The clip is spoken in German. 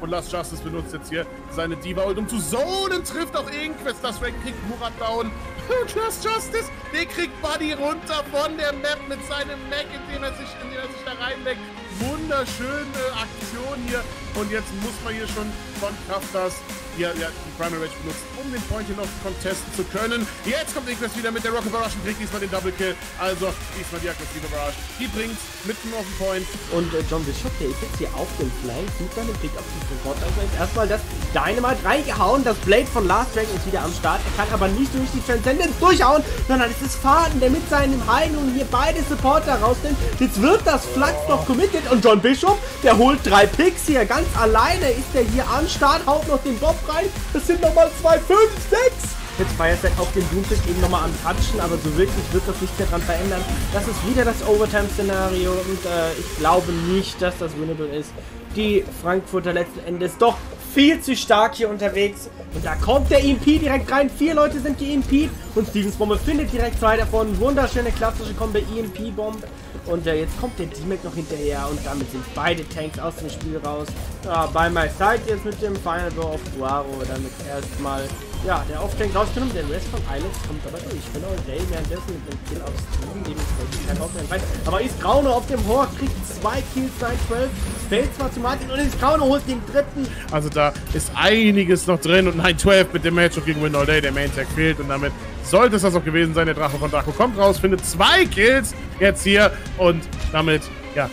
Und Last Justice benutzt jetzt hier seine Diva-Ult, um zu zonen. Trifft auch Inquest. Last Dragon kriegt Murat down. Und Last Justice, der kriegt Buddy runter von der Map mit seinem Mac, indem er sich, indem er sich da reinlegt. Wunderschöne Aktion hier. Und jetzt muss man hier schon von Kraftas hier ja, die Primary Rage benutzt, um den Point hier noch contesten zu können. Jetzt kommt Inquest wieder mit der Rocket Barrage und kriegt diesmal den Double Kill. Also diesmal die aggressive Barrage. Die bringt mitten auf den Point. Und äh, John Bishop, der ist jetzt hier auf dem Flank mit seinem Pick auf den Support. Also ist erstmal das Dynamite reingehauen. Das Blade von Last Dragon ist wieder am Start. Er kann aber nicht durch die Transcendence durchhauen, sondern es ist Faden, der mit seinem Heilen hier beide Supporter rausnimmt. Jetzt wird das Flux noch committed und John Bishop, der holt drei Picks hier. Ganz alleine ist er hier am Start, haut noch den Bob rein. Das sind nochmal 2, 5, 6. Jetzt Fireside auf dem Doomfist eben nochmal am Touchen, aber so wirklich wird das nichts dran verändern. Das ist wieder das Overtime-Szenario und äh, ich glaube nicht, dass das winnable ist. Die Frankfurter letzten Endes doch viel zu stark hier unterwegs. Und da kommt der EMP direkt rein. Vier Leute sind geEMPt und Stevens Bombe findet direkt zwei davon. Wunderschöne klassische Kombi EMP-Bomb. Und äh, jetzt kommt der D-Mac noch hinterher und damit sind beide Tanks aus dem Spiel raus. Ja, bei My Side jetzt mit dem Final Blow auf Guaro, damit erstmal ja, der Off-Tank rausgenommen. Der Rest von Islands kommt aber durch. Genau, Day währenddessen mit dem Kill auf Steven, dementsprechend kein Aber ist Grauno auf dem Hor, kriegt zwei Kills seit 12, fällt zwar zu Martin und ist Grauno holt den dritten. Also da ist einiges noch drin und 9-12 mit dem Matchup gegen Win All Day. Der Main-Tag fehlt und damit sollte es das auch gewesen sein. Der Drache von Draco kommt raus, findet zwei Kills jetzt hier und damit, ja,